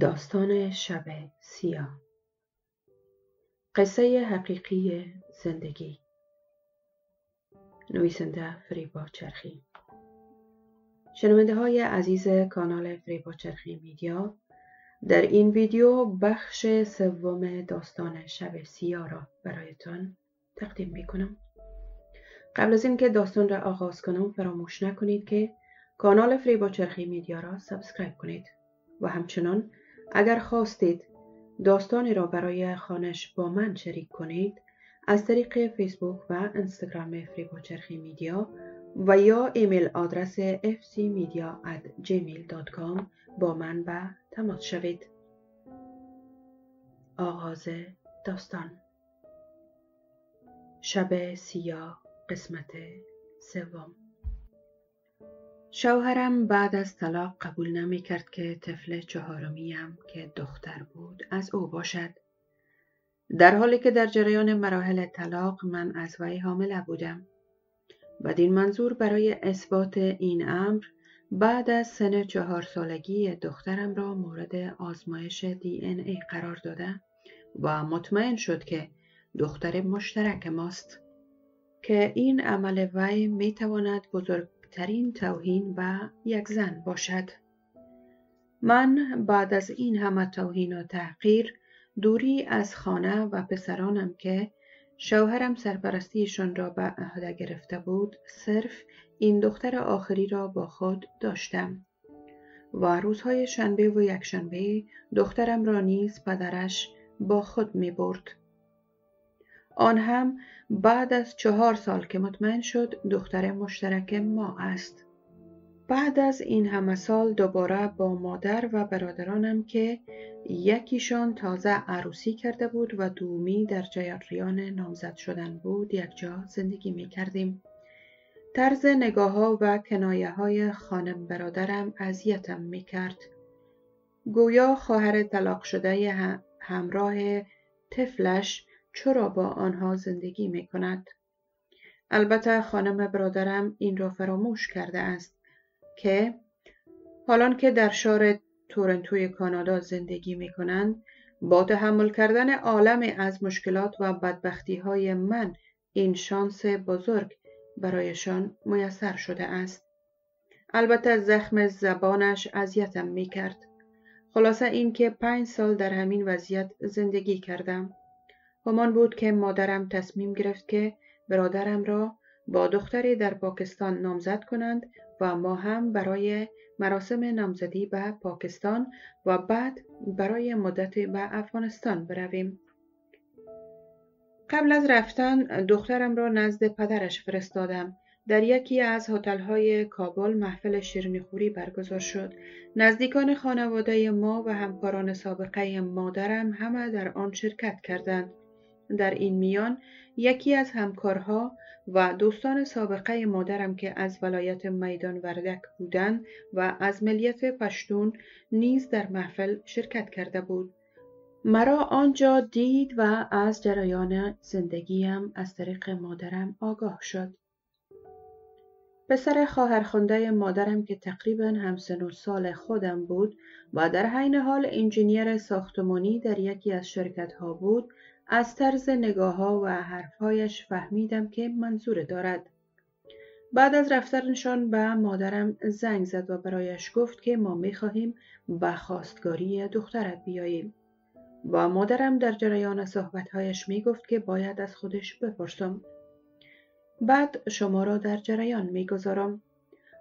داستان شب سیاه. قصه حقیقی زندگی. نویسنده فریبا چرخی. شنونده های عزیز کانال فریبا چرخی میدیا در این ویدیو بخش سوم داستان شب سیاه را برایتان تقدیم می کنم. قبل از اینکه داستان را آغاز کنم فراموش نکنید که کانال فریبا چرخی Media را subscribe کنید و همچنان اگر خواستید داستانی را برای خوانش با من شریک کنید از طریق فیسبوک و انستگرام فریبا چرخی Media و یا ایمیل آدرس fcmedia@gmail.com با من به تماس شوید. آغاز داستان شب سیاه قسمت سوم شوهرم بعد از طلاق قبول نمی کرد که طفل چهارمیم که دختر بود از او باشد. در حالی که در جریان مراحل طلاق من از وی حامله بودم. بدین منظور برای اثبات این امر بعد از سن چهار سالگی دخترم را مورد آزمایش دی این ای قرار داده و مطمئن شد که دختر مشترک ماست که این عمل وی می تواند بزرگ ترین توهین و یک زن باشد. من بعد از این همه توهین و تحقیر دوری از خانه و پسرانم که شوهرم سرپرستیشان را به عهده گرفته بود صرف این دختر آخری را با خود داشتم و روزهای شنبه و یکشنبه دخترم را نیز پدرش با خود می برد. آن هم بعد از چهار سال که مطمئن شد دختر مشترک ما است. بعد از این همه سال دوباره با مادر و برادرانم که یکیشان تازه عروسی کرده بود و دومی در جریان نامزد شدن بود یک جا زندگی می کردیم. طرز نگاه ها و کنایه های خانم برادرم اذیتم می کرد. گویا خواهر طلاق شده همراه طفلش چرا با آنها زندگی می کند؟ البته خانم برادرم این را فراموش کرده است که حالان که در شار تورنتوی کانادا زندگی می کنند با تحمل کردن عالم از مشکلات و بدبختی های من این شانس بزرگ برایشان میسر شده است. البته زخم زبانش اذیتم می کرد. خلاصه این که پنج سال در همین وضعیت زندگی کردم. همان بود که مادرم تصمیم گرفت که برادرم را با دختری در پاکستان نامزد کنند و ما هم برای مراسم نامزدی به پاکستان و بعد برای مدت به افغانستان برویم. قبل از رفتن دخترم را نزد پدرش فرستادم. در یکی از هتل‌های کابل محفل شیرینیخوری برگزار شد. نزدیکان خانواده ما و همکاران سابقه مادرم همه در آن شرکت کردند. در این میان یکی از همکارها و دوستان سابقه مادرم که از ولایت میدان وردک بودند و از ملیت پشتون نیز در محفل شرکت کرده بود. مرا آنجا دید و از جریان زندگیم از طریق مادرم آگاه شد. پسر خواهرخوانده مادرم که تقریبا همسن و سال خودم بود و در حین حال انجینیر ساختمانی در یکی از شرکت ها بود از طرز نگاه ها و حرفهایش فهمیدم که منظور دارد. بعد از رفتنشان به مادرم زنگ زد و برایش گفت که ما می خواهیم به خواستگاری دخترت بیاییم. با مادرم در جریان صحبتهایش می گفت که باید از خودش بپرسم. بعد شما را در جریان می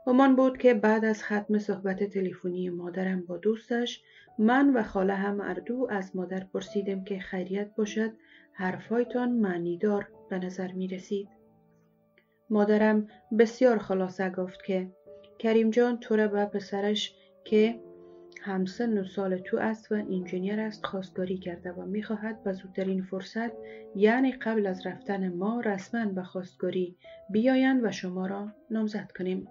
همان بود که بعد از ختم صحبت تلفنی مادرم با دوستش من و خاله هم اردو از مادر پرسیدیم که خیریت باشد حرفهایتان معنیدار به نظر می رسید. مادرم بسیار خلاصه گفت که کریم جان تو را به پسرش که همسن و سال تو است و انجینیر است خواستگاری کرده و می‌خواهد به زودترین فرصت یعنی قبل از رفتن ما رسما به خواستگاری بیایند و شما را نامزد کنیم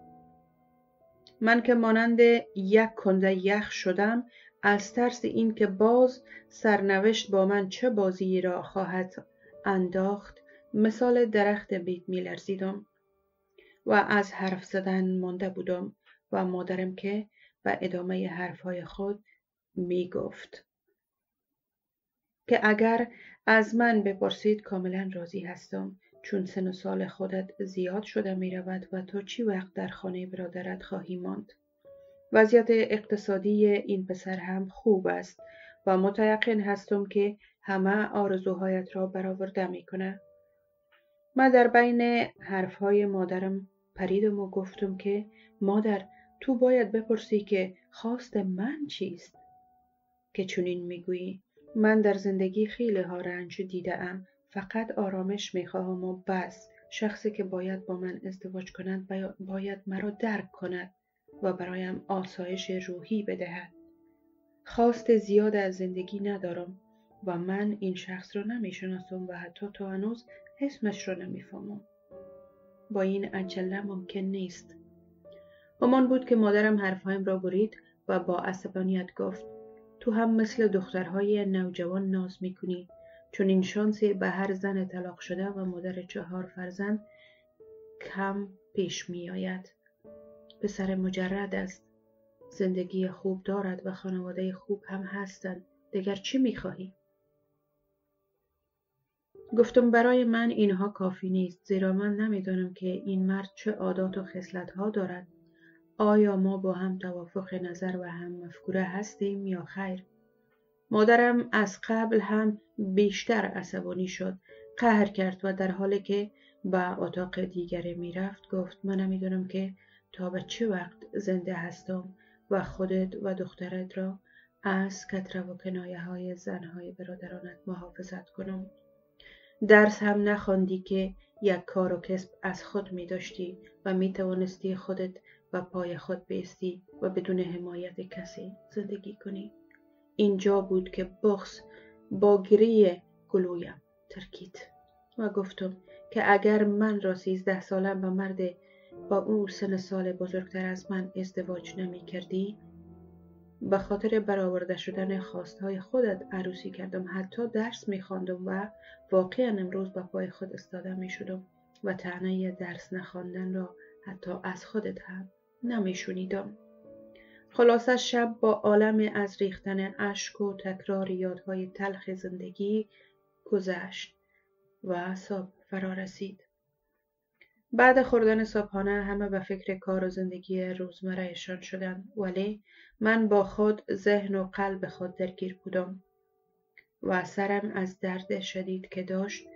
من که مانند یک کنده یخ شدم از ترس اینکه باز سرنوشت با من چه بازی را خواهد انداخت مثال درخت بیت میلرزیدم و از حرف زدن مانده بودم و مادرم که و ادامه حرفهای خود می گفت که اگر از من بپرسید کاملا راضی هستم. چون سن و سال خودت زیاد شده می رود و تو چی وقت در خانه برادرت خواهی ماند؟ وضعیت اقتصادی این پسر هم خوب است و متیقن هستم که همه آرزوهایت را برآورده می کنه. من در بین حرفهای مادرم پریدم و گفتم که مادر تو باید بپرسی که خواست من چیست؟ که چنین می‌گویی من در زندگی خیلی ها رنج دیده ام فقط آرامش می‌خواهم و بس. شخصی که باید با من ازدواج کند باید مرا درک کند و برایم آسایش روحی بدهد. خواست زیاد از زندگی ندارم و من این شخص را نمی‌شناسم و حتی تا هنوز اسمش را نمی‌فهمم. با این عجله ممکن نیست. همان بود که مادرم حرفهایم را برید و با عصبانیت گفت تو هم مثل دخترهای نوجوان ناز می‌کنی. چون این شانسی به هر زن طلاق شده و مادر چهار فرزند کم پیش می آید. پسر مجرد است. زندگی خوب دارد و خانواده خوب هم هستند. دیگر چی می خواهی؟ گفتم برای من اینها کافی نیست زیرا من نمی‌دانم که این مرد چه عادات و ها دارد آیا ما با هم توافق نظر و هم مفکوره هستیم یا خیر مادرم از قبل هم بیشتر عصبانی شد قهر کرد و در حالی که به اتاق دیگری می‌رفت گفت من نمی‌دونم که تا به چه وقت زنده هستم و خودت و دخترت را از کتره و کنایه های زنهای برادرانت محافظت کنم. درس هم نخواندی که یک کار و کسب از خود می داشتی و می توانستی خودت و پای خود بیستی و بدون حمایت کسی زندگی کنی. اینجا بود که بخص با گریه گلویم ترکید و گفتم که اگر من را سیزده سالم به مرد با او سن سال بزرگتر از من ازدواج نمی کردی به خاطر برآورده شدن خواستهای خودت عروسی کردم حتی درس می خواندم و واقعا امروز به پای خود استاده می شدم و تعنی درس نخواندن را حتی از خودت هم نمی شنیدم. خلاصه شب با عالم از ریختن اشک و تکرار یادهای تلخ زندگی گذشت و صبح فرا رسید. بعد خوردن صبحانه همه به فکر کار و زندگی روزمرهشان شدند ولی من با خود ذهن و قلب خود درگیر بودم و سرم از درد شدید که داشت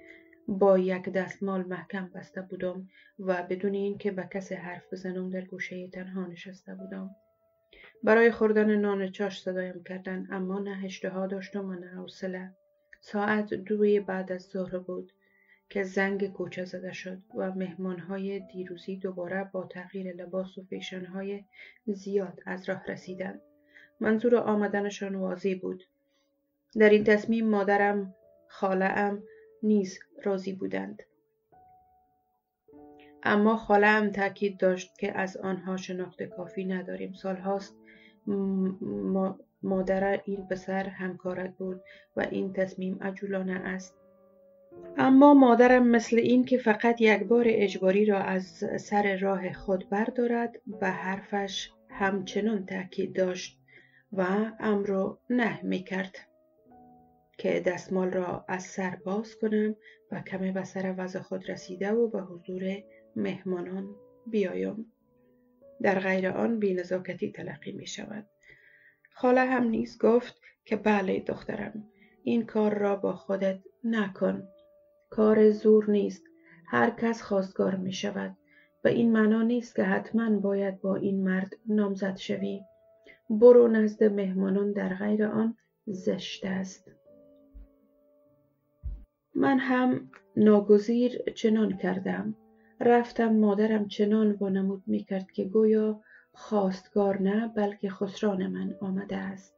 با یک دستمال محکم بسته بودم و بدون اینکه به کسی حرف بزنم در گوشه تنها نشسته بودم برای خوردن نان چاش صدایم کردن اما نه اشتها داشتم و نه حوصله ساعت دوی بعد از ظهر بود که زنگ کوچه زده شد و مهمانهای دیروزی دوباره با تغییر لباس و فیشنهای زیاد از راه رسیدند. منظور آمدنشان واضح بود. در این تصمیم مادرم خالهام نیز راضی بودند. اما خالهام تاکید داشت که از آنها شناخت کافی نداریم. سالهاست مادر این پسر همکارت بود و این تصمیم عجولانه است. اما مادرم مثل این که فقط یک بار اجباری را از سر راه خود بردارد به حرفش همچنان تاکید داشت و امر نه می کرد که دستمال را از سر باز کنم و کمی به سر وضع خود رسیده و به حضور مهمانان بیایم در غیر آن بینزاکتی تلقی می شود. خاله هم نیز گفت که بله دخترم این کار را با خودت نکن. کار زور نیست. هر کس خواستگار می شود. و این معنا نیست که حتما باید با این مرد نامزد شوی. برو نزد مهمانان در غیر آن زشت است. من هم ناگزیر چنان کردم. رفتم مادرم چنان وانمود می کرد که گویا خواستگار نه بلکه خسران من آمده است.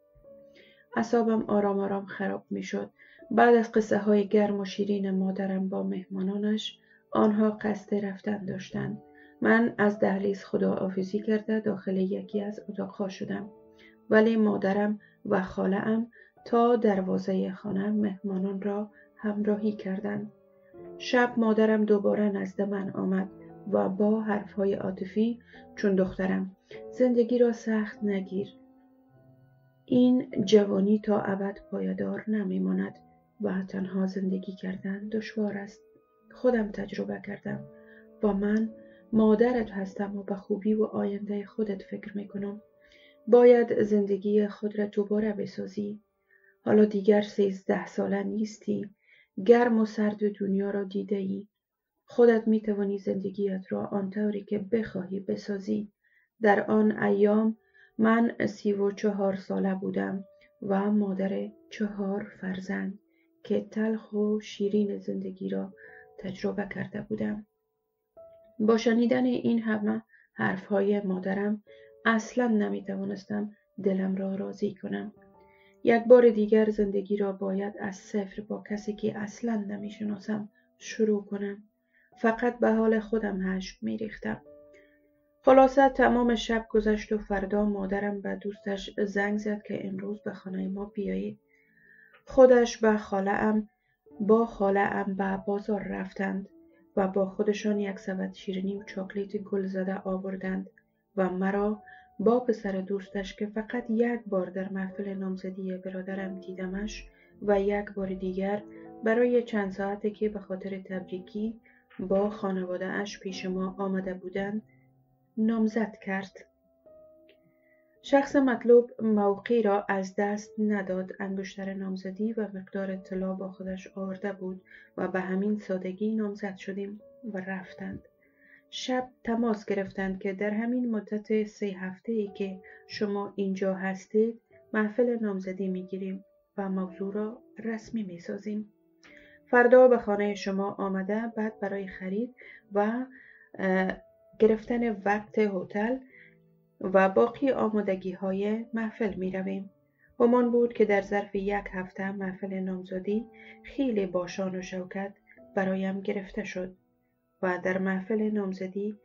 اصابم آرام آرام خراب می شد بعد از قصه های گرم و شیرین مادرم با مهمانانش آنها قصد رفتن داشتند. من از دهلیز خداحافظی کرده داخل یکی از اتاقها شدم. ولی مادرم و خالهام تا دروازه خانه مهمانان را همراهی کردند. شب مادرم دوباره نزد من آمد و با حرفهای عاطفی چون دخترم زندگی را سخت نگیر. این جوانی تا ابد پایدار نمیماند و تنها زندگی کردن دشوار است. خودم تجربه کردم. و من مادرت هستم و به خوبی و آینده خودت فکر می‌کنم. باید زندگی خود را دوباره بسازی. حالا دیگر سیزده ساله نیستی. گرم و سرد دنیا را دیده ای خودت می توانی زندگیت را آنطوری که بخواهی بسازی. در آن ایام من سی و چهار ساله بودم و مادر چهار فرزند که تلخ و شیرین زندگی را تجربه کرده بودم. با شنیدن این همه حرفهای مادرم اصلا نمی توانستم دلم را راضی کنم. یک بار دیگر زندگی را باید از صفر با کسی که اصلا نمی شناسم شروع کنم. فقط به حال خودم هشت می ریختم خلاصه تمام شب گذشت و فردا مادرم به دوستش زنگ زد که امروز به خانه ما بیایید. خودش به خاله ام با خاله ام به بازار رفتند و با خودشان یک سبد شیرینی و چاکلیت گل زده آوردند و مرا با پسر دوستش که فقط یک بار در محفل نامزدی برادرم دیدمش و یک بار دیگر برای چند ساعتی که به خاطر تبریکی با خانواده اش پیش ما آمده بودند نامزد کرد. شخص مطلوب موقعی را از دست نداد. انگشتر نامزدی و مقدار طلا با خودش آورده بود و به همین سادگی نامزد شدیم و رفتند. شب تماس گرفتند که در همین مدت سه هفته ای که شما اینجا هستید محفل نامزدی می‌گیریم و موضوع را رسمی می‌سازیم فردا به خانه شما آمده بعد برای خرید و گرفتن وقت هتل و باقی آمادگی های محفل می رویم. همان بود که در ظرف یک هفته محفل نامزدی خیلی باشان و شوکت برایم گرفته شد و در محفل نامزدی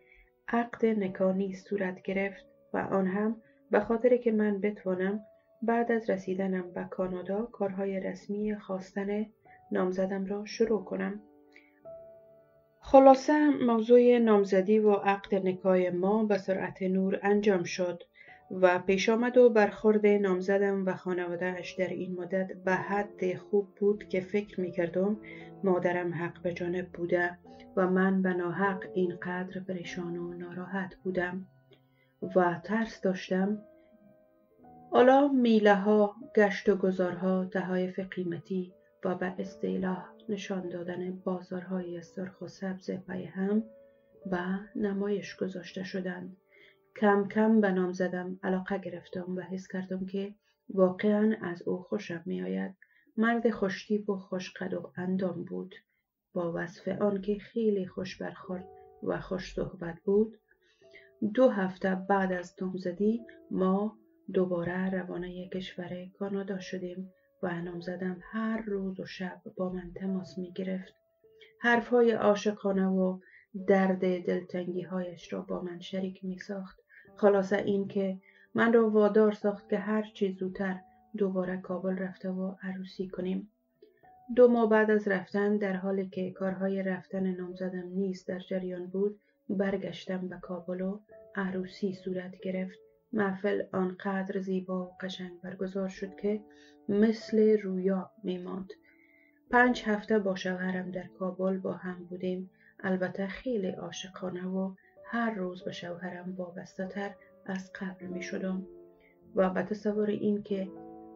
عقد نکانی صورت گرفت و آن هم به خاطر که من بتوانم بعد از رسیدنم به کانادا کارهای رسمی خواستن نامزدم را شروع کنم. خلاصه موضوع نامزدی و عقد نکای ما به سرعت نور انجام شد. و پیش آمد و برخورد نامزدم و خانوادهش در این مدت به حد خوب بود که فکر می کردم مادرم حق به جانب بوده و من به ناحق اینقدر پریشان و ناراحت بودم و ترس داشتم. حالا میله ها گشت و گذارها تحایف قیمتی و به اصطلاح نشان دادن بازارهای سرخ و سبز پای هم به نمایش گذاشته شدند. کم کم به نام زدم علاقه گرفتم و حس کردم که واقعا از او خوشم می آید مرد خوشتیپ و خوشقد و اندام بود. با وصف آنکه خیلی خوش برخورد و خوش صحبت بود دو هفته بعد از نامزدی ما دوباره روانه کشور کانادا شدیم و نامزدم هر روز و شب با من تماس می گرفت حرفهای عاشقانه و درد دلتنگی هایش را با من شریک می ساخت خلاصه این که من را وادار ساخت که هر چیز زودتر دوباره کابل رفته و عروسی کنیم. دو ماه بعد از رفتن در حالی که کارهای رفتن نامزدم نیز در جریان بود برگشتم به کابل و عروسی صورت گرفت. محفل آنقدر زیبا و قشنگ برگزار شد که مثل رویا میماند. پنج هفته با شوهرم در کابل با هم بودیم. البته خیلی عاشقانه و هر روز به شوهرم وابسته تر از قبل می شدم و به تصور این که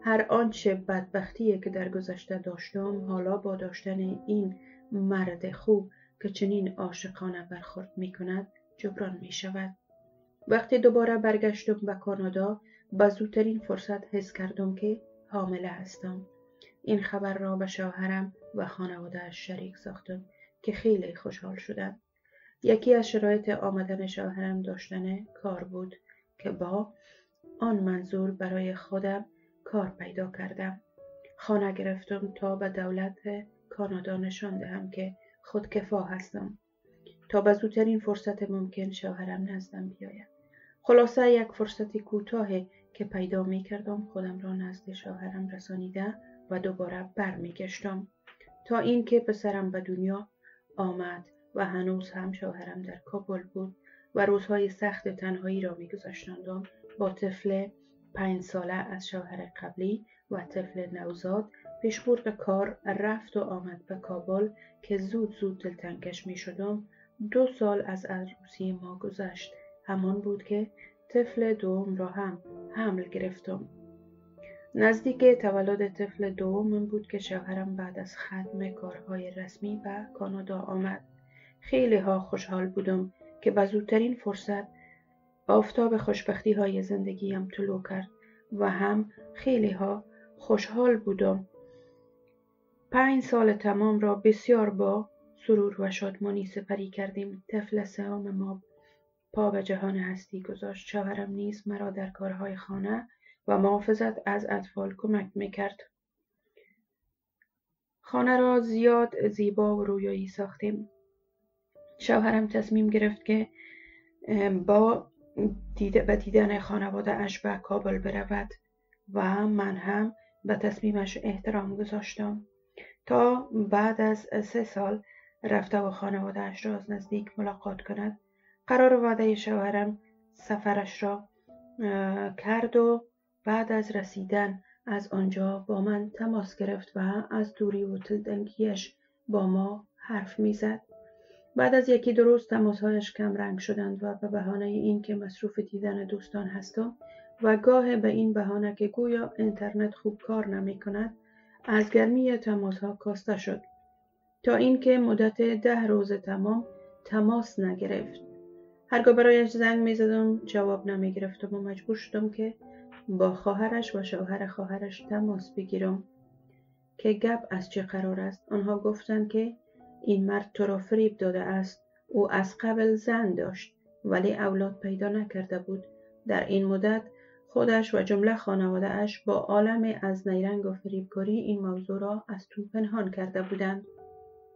هر آنچه بدبختی که در گذشته داشتم حالا با داشتن این مرد خوب که چنین عاشقانه برخورد می کند جبران می شود. وقتی دوباره برگشتم به کانادا با زودترین فرصت حس کردم که حامله هستم. این خبر را به شوهرم و خانواده شریک ساختم که خیلی خوشحال شدند. یکی از شرایط آمدن شوهرم داشتن کار بود که با آن منظور برای خودم کار پیدا کردم. خانه گرفتم تا به دولت کانادا نشان دهم که خودکفا هستم. تا به زودترین فرصت ممکن شوهرم نزدم بیاید. خلاصه یک فرصتی کوتاه که پیدا می کردم خودم را نزد شوهرم رسانیده و دوباره برمیگشتم. تا اینکه پسرم به دنیا آمد. و هنوز هم شوهرم در کابل بود و روزهای سخت تنهایی را میگذاشتندم با طفل پنج ساله از شوهر قبلی و طفل نوزاد. پیشبرد کار رفت و آمد به کابل که زود زود دلتنگش می شدم دو سال از عروسی ما گذشت. همان بود که طفل دوم را هم حمل گرفتم. نزدیک تولد طفل دوم بود که شوهرم بعد از ختم کارهای رسمی به کانادا آمد. خیلی ها خوشحال بودم که به زودترین فرصت آفتاب خوشبختی های زندگیم طلوع کرد و هم خیلی ها خوشحال بودم. پنج سال تمام را بسیار با سرور و شادمانی سپری کردیم. طفل سهام ما پا به جهان هستی گذاشت. شوهرم نیز مرا در کارهای خانه و محافظت از اطفال کمک می‌کرد. خانه را زیاد زیبا و رویایی ساختیم. شوهرم تصمیم گرفت که با دیده به دیدن خانواده اش به کابل برود و من هم به تصمیمش احترام گذاشتم. تا بعد از سه سال رفته و خانواده اش را از نزدیک ملاقات کند قرار وعده شوهرم سفرش را کرد و بعد از رسیدن از آنجا با من تماس گرفت و از دوری و تلدنگیش با ما حرف می‌زد. بعد از یکی دو روز تماسهایش کم رنگ شدند و به بهانه این که مصروف دیدن دوستان هستم و گاه به این بهانه که گویا اینترنت خوب کار نمی کند از گرمی تماسها کاسته شد تا اینکه مدت ده روز تمام تماس نگرفت. هرگاه برایش زنگ می زدم جواب نمی گرفتم و مجبور شدم که با خواهرش و شوهر خواهرش تماس بگیرم که گپ از چه قرار است. آنها گفتند که این مرد تو را فریب داده است. او از قبل زن داشت ولی اولاد پیدا نکرده بود. در این مدت خودش و جمله خانواده اش با عالم از نیرنگ و فریبکاری این موضوع را از تو پنهان کرده بودند.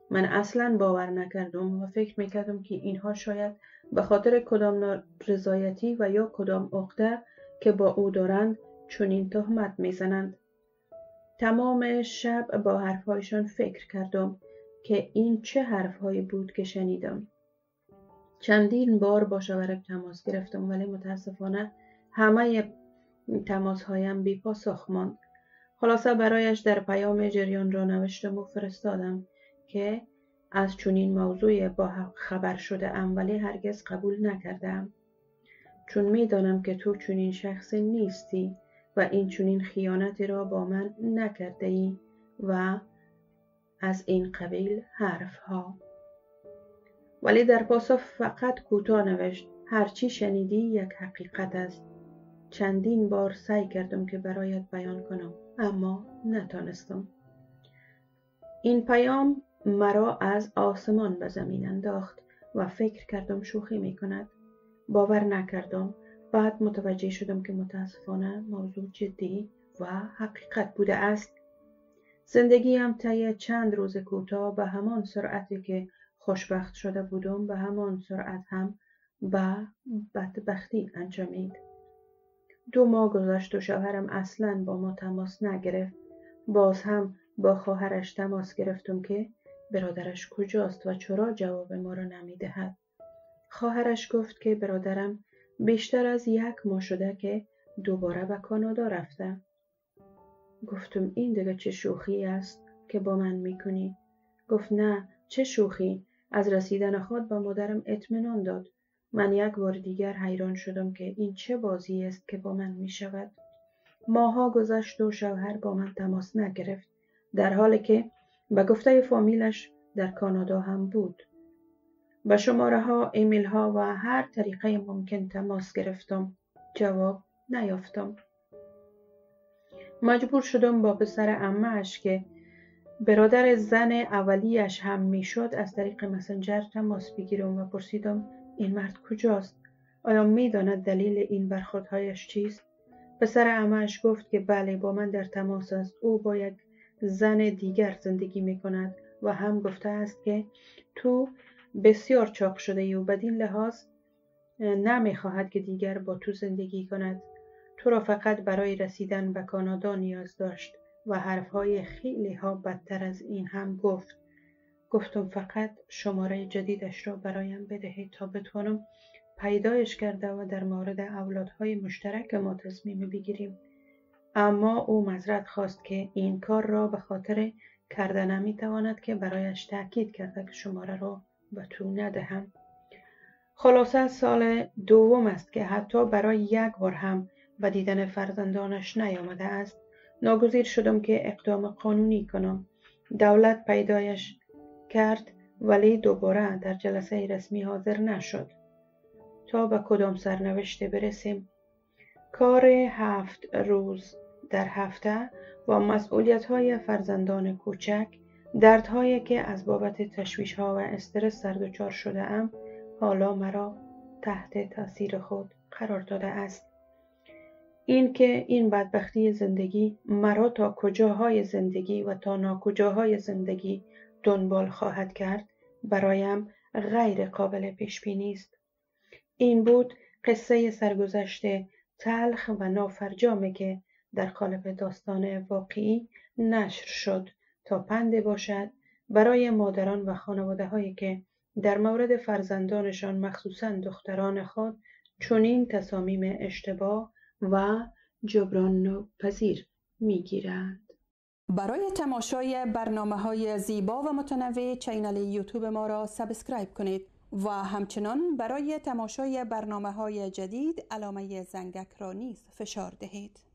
من اصلا باور نکردم و فکر می‌کردم که اینها شاید به خاطر کدام رضایتی و یا کدام عقده که با او دارند چنین تهمت می‌زنند. تمام شب با حرفهایشان فکر کردم. که این چه حرفهایی بود که شنیدم. چندین بار با شوهرم تماس گرفتم ولی متاسفانه همه تماسهایم بی پاسخ ماند. خلاصه برایش در پیام جریان را نوشتم و فرستادم که از چنین موضوع با خبر شده ام ولی هرگز قبول نکردم. چون می‌دانم که تو چنین شخصی نیستی و این چنین خیانتی را با من نکرده ای و از این قبیل حرف ها ولی در پاسخ فقط کوتاه نوشت هرچی شنیدی یک حقیقت است. چندین بار سعی کردم که برایت بیان کنم اما نتانستم این پیام مرا از آسمان به زمین انداخت و فکر کردم شوخی می کند. باور نکردم. بعد متوجه شدم که متاسفانه موضوع جدی و حقیقت بوده است. زندگیم طی چند روز کوتاه به همان سرعتی که خوشبخت شده بودم به همان سرعت هم به بدبختی انجامید. دو ماه گذشت و شوهرم اصلا با ما تماس نگرفت. باز هم با خواهرش تماس گرفتم که برادرش کجاست و چرا جواب ما را نمی‌دهد. خواهرش گفت که برادرم بیشتر از یک ماه شده که دوباره به کانادا رفته. گفتم این دیگه چه شوخی است که با من می‌کنی؟ گفت نه چه شوخی؟ از رسیدن خود به مادرم اطمینان داد. من یک بار دیگر حیران شدم که این چه بازی است که با من می شود ماها گذشت و شوهر با من تماس نگرفت در حالی که به گفته فامیلش در کانادا هم بود. به شماره ها ایمیل ها و هر طریقه ممکن تماس گرفتم. جواب نیافتم. مجبور شدم با پسر امهش که برادر زن اولیش هم می‌شد از طریق مسنجر تماس بگیرم و پرسیدم این مرد کجاست؟ آیا می‌داند دلیل این برخوردهایش چیست؟ پسر امهش گفت که بله با من در تماس است. او با یک زن دیگر زندگی می کند و هم گفته است که تو بسیار چاق شده ای و بدین لحاظ نمی‌خواهد که دیگر با تو زندگی کند. تو را فقط برای رسیدن به کانادا نیاز داشت و حرفهای خیلی ها بدتر از این هم گفت. گفتم فقط شماره جدیدش را برایم بدهید تا بتوانم پیدایش کرده و در مورد اولادهای مشترک ما تصمیم بگیریم. اما او مزرد خواست که این کار را به خاطر کرده نمی‌تواند که برایش تاکید کرده که شماره را به تو ندهم. خلاصه سال دوم است که حتی برای یک بار هم به دیدن فرزندانش نیامده است. ناگزیر شدم که اقدام قانونی کنم. دولت پیدایش کرد ولی دوباره در جلسه رسمی حاضر نشد. تا به کدام سرنوشته برسیم؟ کار هفت روز در هفته و مسئولیت های فرزندان کوچک دردهایی که از بابت تشویش ها و استرس سر شده ام حالا مرا تحت تاثیر خود قرار داده است. اینکه این بدبختی زندگی مرا تا کجاهای زندگی و تا ناکجاهای زندگی دنبال خواهد کرد برایم غیر قابل پیش بینی است. این بود قصه سرگذشت تلخ و نافرجامه که در قالب داستان واقعی نشر شد تا پنده باشد. برای مادران و خانواده هایی که در مورد فرزندانشان مخصوصا دختران خود چنین تصامیم اشتباه و جبران پذیر می‌گیرند. برای تماشای برنامه های زیبا و متنوع channel یوتیوب ما را subscribe کنید و همچنان برای تماشای برنامه های جدید علامه زنگک را نیز فشار دهید.